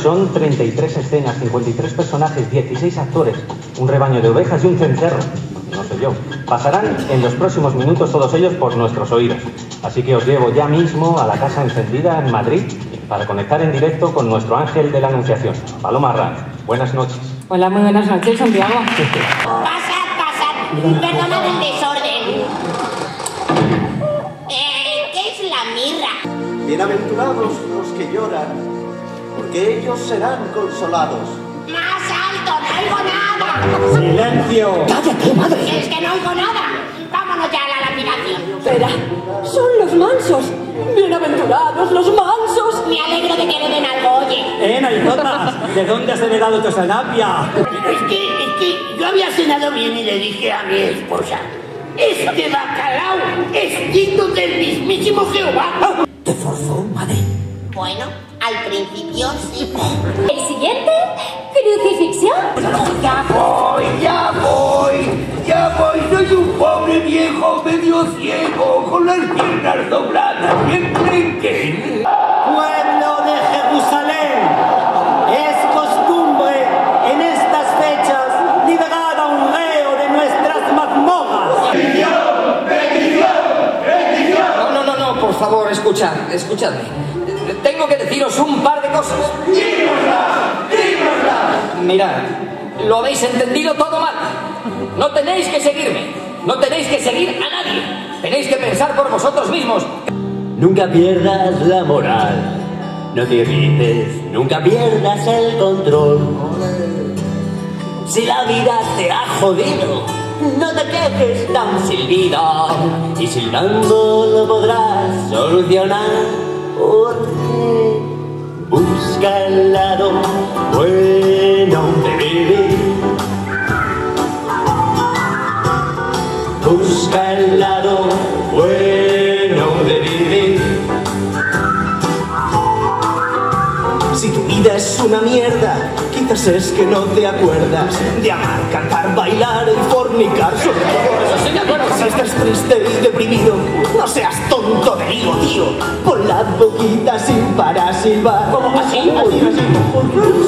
Son 33 escenas, 53 personajes, 16 actores, un rebaño de ovejas y un cencerro. No sé yo. Pasarán en los próximos minutos todos ellos por nuestros oídos. Así que os llevo ya mismo a la casa encendida en Madrid para conectar en directo con nuestro ángel de la Anunciación, Paloma Ranz. Buenas noches. Hola, muy buenas noches, Santiago. Pasad, pasad. Perdonad el desorden. Eh, ¿Qué es la mirra? Bienaventurados los que lloran, porque ellos serán consolados. Más alto, no oigo nada. ¡Silencio! ¡Cállate, madre! Es que no oigo nada. Vámonos ya a la lapidación. Espera, son los mansos. Bienaventurados los mansos. Me alegro de que le den algo, oye. ¡Eh, narizotas! ¿De dónde has heredado tu sanapia? Es que, es que yo había cenado bien y le dije a mi esposa, este bacalao es digno del mismísimo Jehová. ¿Te forzó, madre? Bueno, al principio sí. El siguiente, crucifixión. Ya voy, ya voy, ya voy, soy un pobre viejo medio ciego con las piernas dobladas y enclenque. Pueblo de Jerusalén, es costumbre en estas fechas liberar a un reo de nuestras mazmorras. No, no, no, no, por favor, escuchad, escuchadme. Tengo que deciros un par de cosas. Mirad, lo habéis entendido todo mal. No tenéis que seguirme. No tenéis que seguir a nadie. Tenéis que pensar por vosotros mismos. Nunca pierdas la moral, no te irrites, nunca pierdas el control. Si la vida te ha jodido, no te quejes tan silbida, y silbando lo podrás solucionar. Busca el lado bueno de vivir. Busca el lado bueno de vivir. Si tu vida es una mierda, quizás es que no te acuerdas de amar, cantar, bailar Sobre todo estás triste y deprimido, no seas tonto de digo, tío. Pon la boquita sin parar silbar. ¿Cómo? ¿Así? Así, así.